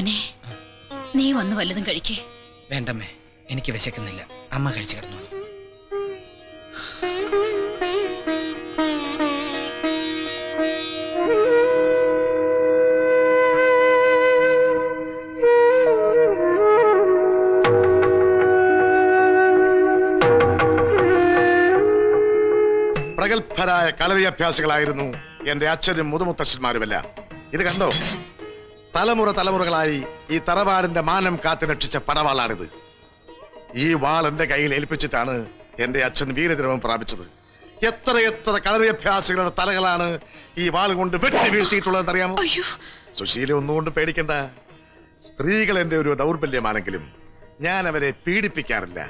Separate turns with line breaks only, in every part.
മോനെ നീ വന്ന് വല്ലതും കഴിക്കേ.
വേണ്ടമ്മേ എനിക്ക് വിശക്കുന്നില്ല. അമ്മ കഴിച്ചു കിടന്നു
പ്രഗത്ഭരായ കളരിയഭ്യാസികളായിരുന്നു എന്റെ അച്ഛനും മുതുമുത്തശ്ശന്മാരുമെല്ലാം. ഇത് കണ്ടോ? തലമുറ തലമുറകളായി ഈ തറവാടിന്റെ മാനം കാത്തു രക്ഷിച്ച പടവാളാണിത്. ഈ വാൾ എന്റെ കയ്യിൽ ഏൽപ്പിച്ചിട്ടാണ് എന്റെ അച്ഛൻ വീരദ്രവം പ്രാപിച്ചത്. എത്ര എത്ര കളരിയഭ്യാസികളുടെ തലകളാണ് ഈ വാൾ കൊണ്ട് വെട്ടി വീഴ്ത്തിയിട്ടുള്ളതെന്ന് അറിയാമോ സുശീല ഒന്നുകൊണ്ട് പേടിക്കണ്ട. സ്ത്രീകൾ എന്റെ ഒരു ദൗർബല്യമാണെങ്കിലും ഞാൻ അവരെ പീഡിപ്പിക്കാറില്ല.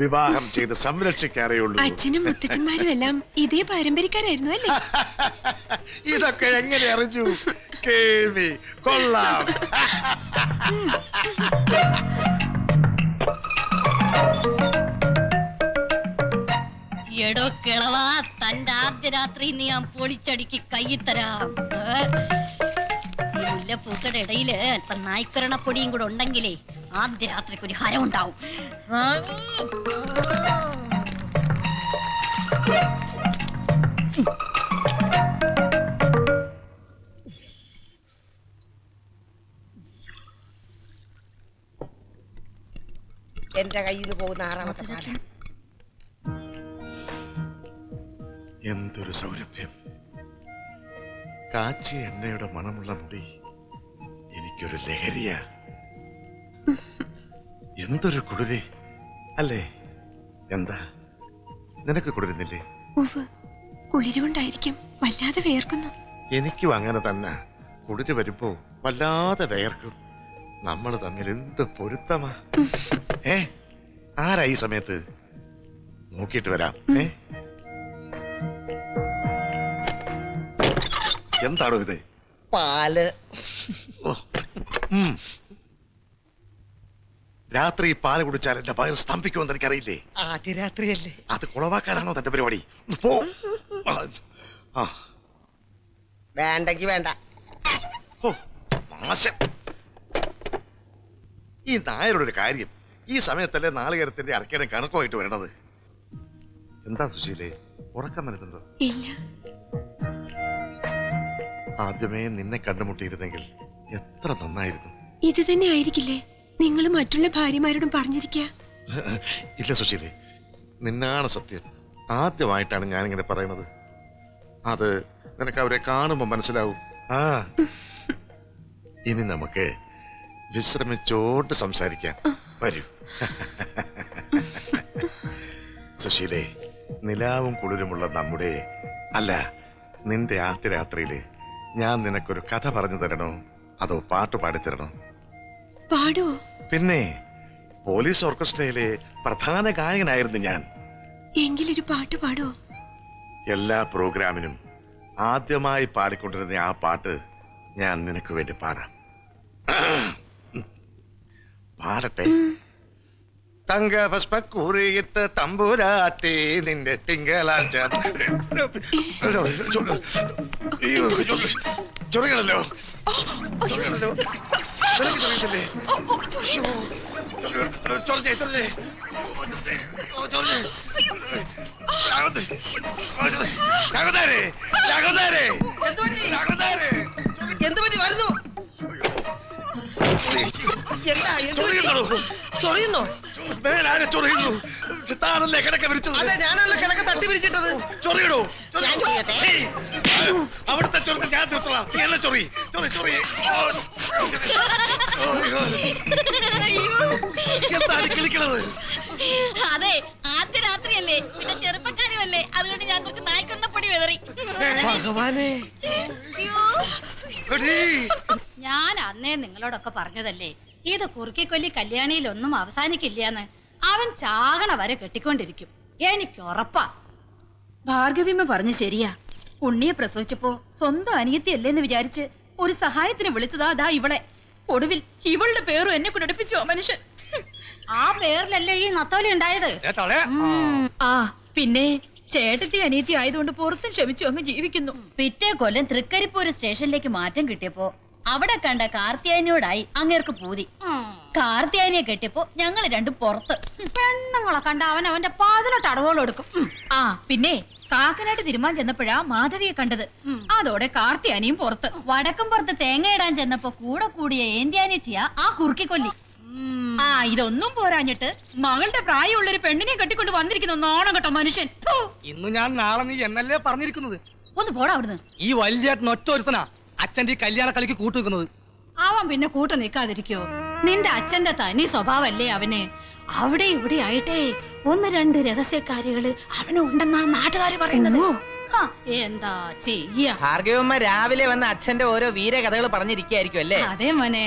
വിവാഹം ചെയ്ത് സംരക്ഷിക്കാറേ ഉള്ളൂ.
അച്ഛനും മുത്തച്ഛന്മാരും എല്ലാം ഇതേ പാരമ്പര്യക്കാരായിരുന്നു അല്ലേ?
ഇതൊക്കെ എങ്ങനെ അറിഞ്ഞു? കേൾവി കൊള്ളാം
എടോ കിളവാ തന്റെ ആദ്യ രാത്രി നീ ഞാൻ പൊളിച്ചടിക്ക് കൈത്തരാം മുല്ലപ്പൂക്കളുടെ ഇടയിൽ അല്പം നായ്ക്കരണപ്പൊടിയും കൂടെ ഉണ്ടെങ്കിലേ ആദ്യ രാത്രിക്ക് ഒരു ഹരം ഉണ്ടാവും
എന്റെ കയ്യിൽ നിന്ന് പോകുന്ന ആറാമത്തെ പാല
എന്തൊരു സൗരഭ്യം. കാച്ചിയ എണ്ണയുടെ മണമുള്ള മുടി എനിക്കൊരു ലഹരിയ. എന്തൊരു കുടുതി അല്ലേ? എന്താ? നിനക്ക് കുളിരുന്നില്ലേ
കുളിരുകൊണ്ടായിരിക്കും. വല്ലാതെ വേർക്കുന്നു
എനിക്കും അങ്ങനെ തന്നെ. കുളിര് വരുമ്പോ വല്ലാതെ വേർക്കും നമ്മൾ തമ്മിൽ എന്ത് പൊരുത്തമാ? ഏ? ആരാ ഈ സമയത്ത്? നോക്കിയിട്ട് വരാം. ഏ? എന്താണോ ഇത്? പാൽ. രാത്രി പാൽ കുടിച്ചാൽ എന്റെ പയർ സ്തംഭിക്കുമെന്ന് എനിക്കറിയില്ലേ?
ആദ്യ രാത്രിയല്ലേ
അത് കുളവാക്കാനാണോ തന്റെ പരിപാടി? പോ. ആ,
വേണ്ടെങ്കി വേണ്ട.
നാശം ഈ നായരുടെ ഒരു കാര്യം. ഈ സമയത്തല്ലേ നാളികേരത്തിന്റെ അരക്കേടെ കണക്കുമായിട്ട് വരണത്. എന്താ സുശീലേ? ഉറക്കം വരുന്നുണ്ടോ? ആദ്യമേ നിന്നെ കണ്ടുമുട്ടിയിരുന്നെങ്കിൽ എത്ര നന്നായിരുന്നു.
ഇത് തന്നെ ആയിരിക്കില്ലേ? നിങ്ങൾ മറ്റുള്ള ഭാര്യമാരോടും പറഞ്ഞിരിക്കുക
ഇല്ല സുശീലേ നിന്നാണ് സത്യം. ആദ്യമായിട്ടാണ് ഞാനിങ്ങനെ പറയുന്നത്. അത് നിനക്ക് അവരെ കാണുമ്പോ മനസ്സിലാവും. ആ ഇനി നമുക്ക് വിശ്രമിച്ചോട്ട് സംസാരിക്കാം. വരൂ. സുശീലേ നിലാവും കുളിരുമുള്ള നമ്മുടെ അല്ല നിന്റെ ആദ്യ രാത്രിയിൽ ഞാൻ നിനക്കൊരു കഥ പറഞ്ഞു തരണോ? അതോ പാട്ട് പാടിത്തരണോ
പാടുവോ
പിന്നെ പോലീസ് ഓർക്കസ്ട്രയിലെ പ്രധാന ഗായകനായിരുന്നു ഞാൻ.
എങ്കിലൊരു പാട്ട് പാടുവോ
എല്ലാ പ്രോഗ്രാമിനും ആദ്യമായി പാടിക്കൊണ്ടിരുന്ന ആ പാട്ട് ഞാൻ നിനക്ക് വേണ്ടി പാടാം. പാടട്ടെ. തങ്ക പുഷ്പക്കൂറിയിട്ട് തമ്പുരാട്ടി നിന്റെ തിങ്കളാഴ്ച. അയ്യോ, ചൊറിയണല്ലോ ചൊറിയണല്ലോ ചൊറിയത്തില്ലേ? ചൊറിഞ്ഞേ ചൊറിഞ്ഞേ.
എന്ത് പറ്റി വരുന്നു. എന്താ എന്ത് പറ്റി?
ചൊറിയുന്നോ.
ചൊറിയുന്നോ.
മേലാകെ ചൊറിയുന്നു. താനല്ലേ കിടക്ക വിരിച്ചത്?
അതെ ഞാനല്ല കിടക്ക തട്ടി
ചൊറിയിടോ
ഞാൻ ചൊറിയട്ടെ.
അവിടുത്തെ ചൊറി ഞാൻ തീർത്തോളാം നീ ചൊറി ചൊറി ചൊറി. എന്താണ് കിളിക്കണത്?
അതെ ആദ്യ രാത്രിയല്ലേ. പിന്നെ ചെറുപ്പക്കാരുമല്ലേ. അതുകൊണ്ട് ഞാൻ കുറച്ച് നായ്ക്കൊന്നപ്പൊടി വെതറി.
ഭഗവാനെ.
ഞാൻ അന്നേ നിങ്ങളോടൊക്കെ പറഞ്ഞതല്ലേ ഇത് കുറുക്കിക്കൊല്ലി കല്യാണിയിലൊന്നും അവസാനിക്കില്ലാന്ന് അവൻ ചാകണ വരെ കെട്ടിക്കൊണ്ടിരിക്കും. എനിക്ക് ഉറപ്പാ. ഭാർഗവിമ്മ പറഞ്ഞു ശരിയാ. ഉണ്ണിയെ പ്രസവിച്ചപ്പോ സ്വന്തം അനിയത്തിയല്ലേന്ന് വിചാരിച്ച് ഒരു സഹായത്തിന് വിളിച്ചതാ അതാ ഇവളെ. ഒടുവിൽ ഇവളുടെ പേരും എന്നെ കുടിപ്പിച്ചു ആ മനുഷ്യൻ. ആ പേരിലല്ലേ ഈ നത്തോലി ഉണ്ടായത്? ആ. പിന്നെ ചേട്ടത്തി അനിയത്തി ആയതുകൊണ്ട് പുറത്തും ക്ഷമിച്ചു അമ്മ ജീവിക്കുന്നു. പിറ്റേ കൊല്ലം തൃക്കരിപ്പൂര് സ്റ്റേഷനിലേക്ക് മാറ്റം കിട്ടിയപ്പോ
അവിടെ കണ്ട കാർത്തിയാനിയോടായി അങ്ങേർക്ക് പൂതി. കാർത്തിയാനിയെ കെട്ടിയപ്പോ ഞങ്ങൾ രണ്ടും പുറത്ത്.
പെണ്ണുങ്ങളെ കണ്ട അവൻ അവന്റെ പതിനെട്ട് അടവുകളെടുക്കും എടുക്കും.
ആ പിന്നെ കാക്കനായിട്ട് തിരുമാൻ ചെന്നപ്പോഴാ മാധവിയെ കണ്ടത്. അതോടെ കാർത്തിയാനിയും പുറത്ത്. വടക്കും പുറത്ത് തേങ്ങയിടാൻ ചെന്നപ്പോ കൂടെ കൂടിയ ഏന്ത്യാനിച്ചിയ ആ കുറുക്കിക്കൊല്ലി. ആ ഇതൊന്നും പോരാഞ്ഞിട്ട് മകളുടെ പ്രായമുള്ള ഒരു പെണ്ണിനെ കെട്ടിക്കൊണ്ട് വന്നിരിക്കുന്നു നാണം കേട്ടോ മനുഷ്യൻ.
ഇന്ന് ഞാൻ നാളെ നീ എന്നല്ലേ പറഞ്ഞിരിക്കുന്നത്?
ഒന്ന് പോടാ അവിടുന്ന്.
ഈ വലിയ ഒറ്റ ഒരുത്തനാ. അച്ഛന്റെ ഈ കല്യാണ കളിക്ക് കൂട്ടുവെക്കുന്നത്
അവൻ പിന്നെ കൂട്ടു നിൽക്കാതിരിക്കോ? നിന്റെ അച്ഛന്റെ തനി സ്വഭാവല്ലേ അവന്. അവിടെ ഇവിടെ ആയിട്ടേ ഒന്ന് രണ്ട് രഹസ്യക്കാരികൾ അവനുണ്ടെന്നാ നാട്ടുകാര് പറയുന്നത്. ആ, എന്താ ചെയ്യ?
ഭാർഗവമ്മ രാവിലെ വന്ന് അച്ഛന്റെ ഓരോ വീരകഥകൾ പറഞ്ഞിരിക്കുകയായിരിക്കും അല്ലേ?
അതെ മോനെ.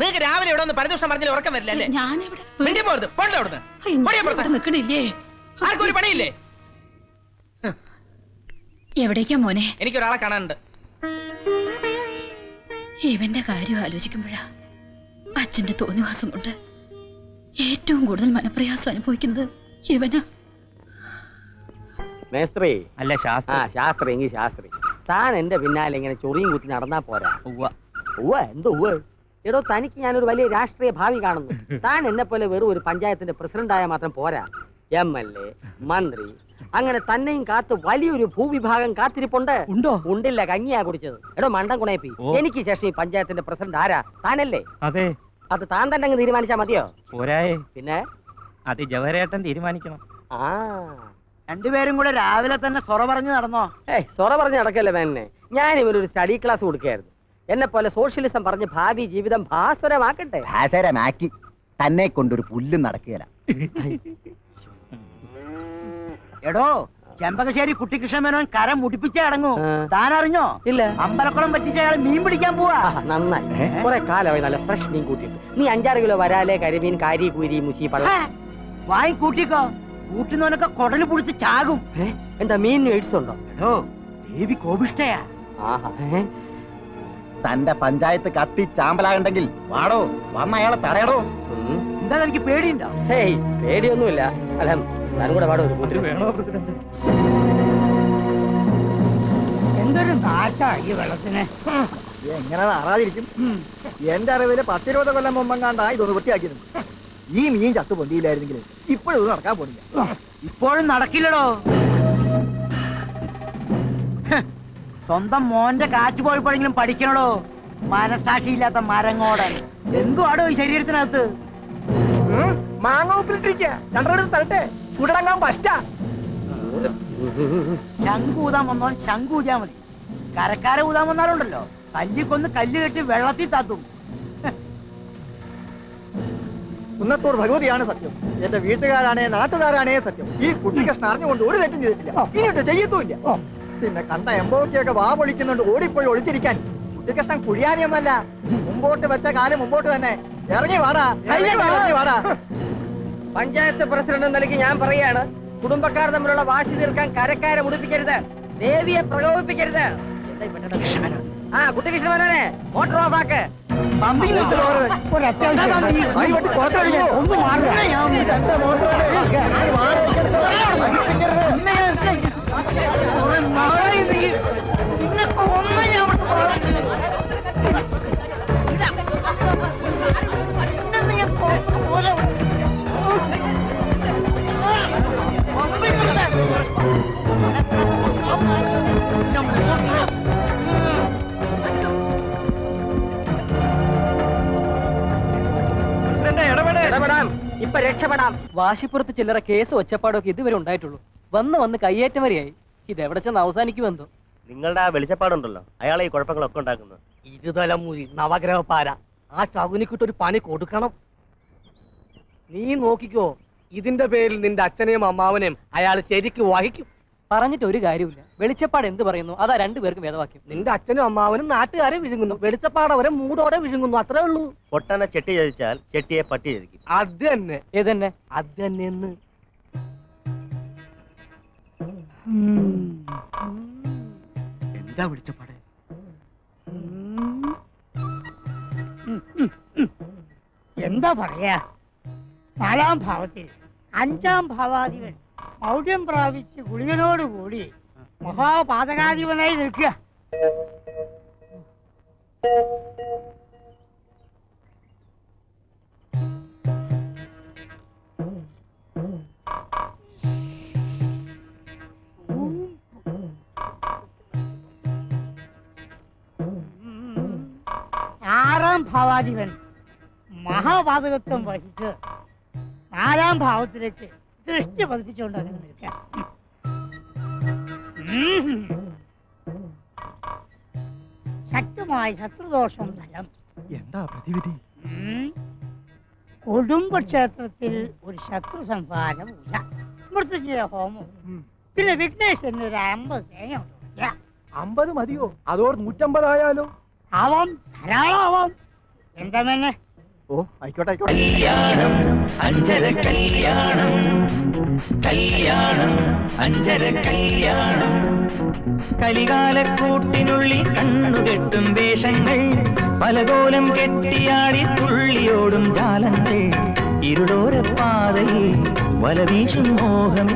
നിങ്ങൾക്ക് രാവിലെ ഇവിടെ ഒന്ന് പരദൂഷണം പറഞ്ഞാൽ ഉറക്കം വരില്ല അല്ലേ?
ഞാനിവിടെ
മിണ്ടി പോരുത് പോണ്ടേ അവിടുന്ന്.
അയ്യോ,
പോടിയാ
ഞാൻ
പുറത്ത്.
ഇവിടെ നിക്കണില്ലേ?
ആർക്കും ഒരു പണിയില്ലേ?
എവിടേക്കാ മോനെ?
എനിക്കൊരാളെ കാണാനുണ്ട്.
ഇവന്റെ കാര്യം ആലോചിക്കുമ്പോഴാ അച്ഛന്റെ തോന്നിവാസം കൊണ്ട് ഏറ്റവും കൂടുതൽ മനപ്രയാസം അനുഭവിക്കുന്നത് ഇവനാ.
മേസ്ത്രി.
അല്ല
ആ
ശാസ്ത്ര
ശാസ്ത്രി എങ്കിൽ ശാസ്ത്രി. താൻ എന്റെ പിന്നാലെ ഇങ്ങനെ ചൊറിയും കുത്തി നടന്നാ പോരാ. ഉവ്വ. എന്ത് ഉവ്വ? എടോ തനിക്ക് ഞാനൊരു വലിയ രാഷ്ട്രീയ ഭാവി കാണുന്നു. താൻ എന്നെ പോലെ വെറും ഒരു പഞ്ചായത്തിന്റെ പ്രസിഡന്റ് ആയ മാത്രം പോരാ. എം എൽ എ മന്ത്രി അങ്ങനെ തന്നെയും കാത്ത് വലിയൊരു ഭൂവിഭാഗം കാത്തിരിപ്പുണ്ട്.
ഉണ്ടോ?
ഉണ്ടില്ല കങ്ങിയാ കുടിച്ചത്. എടോ മണ്ടം കുണയപ്പി. എനിക്ക് ശേഷം ഈ പഞ്ചായത്തിന്റെ പ്രസിഡന്റ് ആരാ? താനല്ലേ?
അതെ.
അത് താൻ തന്നെ അങ്ങ് തീരുമാനിച്ചാ മതിയോ?
പോരായേ.
പിന്നെ?
അത് ജവഹരേട്ടൻ തീരുമാനിക്കണം.
ആ.
രണ്ടുപേരും കൂടെ രാവിലെ തന്നെ സൊറ പറഞ്ഞു നടന്നോ?
ഏയ് സൊറ പറഞ്ഞു നടക്കല്ലേ മേനെ ഞാൻ ഇവരൊരു സ്റ്റഡി ക്ലാസ് കൊടുക്കുകയായിരുന്നു. എന്നെ പോലെ സോഷ്യലിസം പറഞ്ഞ് ഭാവി ജീവിതം ഭാസുരമാക്കട്ടെ
ഭാസ്വരമാക്കി. തന്നെ കൊണ്ടൊരു പുല്ലും നടക്കുകയില്ല.
എടോ ചെമ്പകശ്ശേരി കുട്ടിക്കൃഷ്ണ മേനോൻ കരം മുടിപ്പിച്ചേ അടങ്ങൂ.
താനറിഞ്ഞോ?
താൻ അറിഞ്ഞോ
ഇല്ല.
അമ്പലക്കുളം പറ്റിച്ച അയാൾ മീൻ പിടിക്കാൻ പോവാ.
നന്നായി. കുറെ കാലമായി നല്ല ഫ്രഷ് മീൻ കൂട്ടിയിട്ട് നീ അഞ്ചാറ് കിലോ വരാലേ കരിമീൻ കാരി കൂരി മുസി പള്ള
വായി കൂട്ടിക്കോ. കൂട്ടുന്നവനൊക്കെ കൊടൽ പുടിച്ച് ചാകും.
എന്താ മീൻ എയ്ഡ്സ് ഉണ്ടോ?
എടോ ദേവി കോപിഷ്ടയാ?
തന്റെ പഞ്ചായത്ത് കത്തി ചാമ്പലാകണ്ടെങ്കിൽ വാടോ വന്ന അയാളെ തടയടോ.
എന്താ എനിക്ക് പേടിയുണ്ടോ?
ഹേയ് പേടിയൊന്നുമില്ല. അല്ല കൂടെ പാടും ഒരു കൂട്ടിന്
വേണോ പ്രസിഡന്റ്?
എന്തൊരു കാറ്റാ ഈ വെള്ളത്തിന്?
എങ്ങനെ നാറാതിരിക്കും? എന്റെ അറിവിൽ പത്തിരുപത് കൊല്ലം മുമ്പെങ്ങാണ്ടാ ഇതൊന്ന് വൃത്തിയാക്കിയിരുന്നു ഈ മീൻ ചത്തു പൊന്തിയില്ലായിരുന്നെങ്കിൽ ഇപ്പോഴും ഇത് നടക്കാൻ പോണില്ല.
ഇപ്പോഴും നടക്കില്ലടോ. സ്വന്തം മോന്റെ കാറ്റ് പോയപ്പോഴെങ്കിലും പഠിക്കണടോ. മനസാക്ഷിയില്ലാത്ത മരങ്ങോടൻ. എന്തുവാടോ ഈ ശരീരത്തിനകത്ത്?
മാങ്ങ ഉപ്പിലിട്ടിരിക്കുക രണ്ടെടുത്ത് തരട്ടെ. ചൂടടങ്ങാൻ പറ്റാ
ശംഖു ഊതാൻ വന്നോൻ ശംഖു ഊതിയാ മതി. കരക്കാരെ ഊതാൻ വന്നാലുണ്ടല്ലോ. തല്ലിക്കൊന്ന് കല്ല് കെട്ടി വെള്ളത്തിൽ താത്തും.
കുന്നത്തൂർ ഭഗവതിയാണ് സത്യം. എന്റെ വീട്ടുകാരാണേ നാട്ടുകാരാണേ സത്യം. ഈ കുട്ടിക്കൃഷ്ണൻ അറിഞ്ഞുകൊണ്ട് ഒരു തെറ്റും ചെയ്തിട്ടില്ല. ഇനിയിട്ട് ചെയ്യത്തുമില്ല. പിന്നെ കണ്ട എമ്പോക്കിയൊക്കെ വാ പൊളിക്കുന്നുണ്ട് ഓടിപ്പോയി ഒളിച്ചിരിക്കാൻ. കുട്ടിക്കൃഷ്ണൻ കുഴിയാനിയൊന്നല്ല. മുമ്പോട്ട് വെച്ച കാലം മുമ്പോട്ട് തന്നെ. ഇറങ്ങി വാടാ. ഇറങ്ങി വാടാ.
പഞ്ചായത്ത് പ്രസിഡന്റ് നിലയ്ക്ക് ഞാൻ പറയാണ് കുടുംബക്കാർ തമ്മിലുള്ള വാശി തീർക്കാൻ കരക്കാരെ മുടിപ്പിക്കരുത്. ദേവിയെ പ്രകോപിപ്പിക്കരുത്? ആ കുട്ടികൃഷ്ണനെ മോട്ടോർ ഓഫ് ആക്ക്
ഒന്ന്.
ഇടപെടാം. ഇപ്പൊ രക്ഷപ്പെടാം. വാശിപ്പുറത്ത് ചില്ലറ കേസ് ഒച്ചപ്പാടൊക്കെ ഇതുവരെ ഉണ്ടായിട്ടുള്ളൂ. വന്ന് വന്ന് കയ്യേറ്റം വരെയായി. ഇതെവിടെ ചെന്ന് അവസാനിക്കുമെന്തോ
നിങ്ങളുടെ ആ വെളിച്ചപ്പാടുണ്ടല്ലോ. അയാളെ ഈ കുഴപ്പങ്ങളൊക്കെ ഉണ്ടാക്കുന്നത്.
ഇരുതലമുരി പാര ആ ശകുനിക്കിട്ട് ഒരു പണി കൊടുക്കണം. നീ നോക്കിക്കോ. ഇതിന്റെ പേരിൽ നിന്റെ അച്ഛനെയും അമ്മാവനെയും അയാൾ ശരിക്ക് വഹിക്കും.
പറഞ്ഞിട്ട് ഒരു കാര്യമില്ല വെളിച്ചപ്പാട് എന്ത് പറയുന്നു? അതാ രണ്ടുപേർക്കും വേദവാക്യം.
നിന്റെ അച്ഛനും അമ്മാവനും നാട്ടുകാരെ വിഴുങ്ങുന്നു. വെളിച്ചപ്പാട് അവരെ മൂടോടെ വിഴുങ്ങുന്നു. അത്രേ ഉള്ളൂ.
പൊട്ടനെ ചെട്ടി ചതിച്ചാൽ ചെട്ടിയെ പട്ടി ചതിക്കും.
അത് തന്നെ.
ഏത് തന്നെ
അത് തന്നെ എന്ന് എന്താ വിളിച്ചപ്പാട്?
എന്താ പറയാ? നാലാം ഭാവത്തിൽ അഞ്ചാം ഭാവാധിപൻ മൗഢ്യം പ്രാപിച്ച് ഗുളികനോടുകൂടി മഹാപാതകാധിപനായി നിൽക്കുക. ആറാം ഭാവാധിപൻ മഹാപാതകത്വം വഹിച്ച് നാലാം ഭാവത്തിലേക്ക് ദൃഷ്ടി പതിപ്പിച്ചുകൊണ്ട് അങ്ങനെ നിൽക്കാം ശക്തമായ ശത്രുദോഷം ഫലം.
എന്താ പ്രതിവിധി.
കുടുംബക്ഷേത്രത്തിൽ ഒരു ശത്രു സംഹാര പൂജ മൃത്യുഞ്ജയ ഹോമം പിന്നെ വിഘ്നേശ്വരന് ഒരു അമ്പത് തേങ്ങ
അമ്പത് മതിയോ? അതോ നൂറ്റമ്പതായാലോ?
ആവാം ധാരാളം ആവാം എന്താ മേന്നെ
ഓ ആയിക്കോട്ടെ ആയിക്കോട്ടെ.
കല്യാണം കല്യാണം കല്യാണം അഞ്ചര കല്യാണം. കലികാലക്കൂട്ടിനുള്ളിൽ കണ്ണുകെട്ടും വേഷങ്ങൾ പലകോലം കെട്ടിയാടി തുള്ളിയോടും ജാലങ്ങൾ ഇരുടോര പാതയിൽ വലവീശും മോഹം